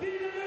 Viva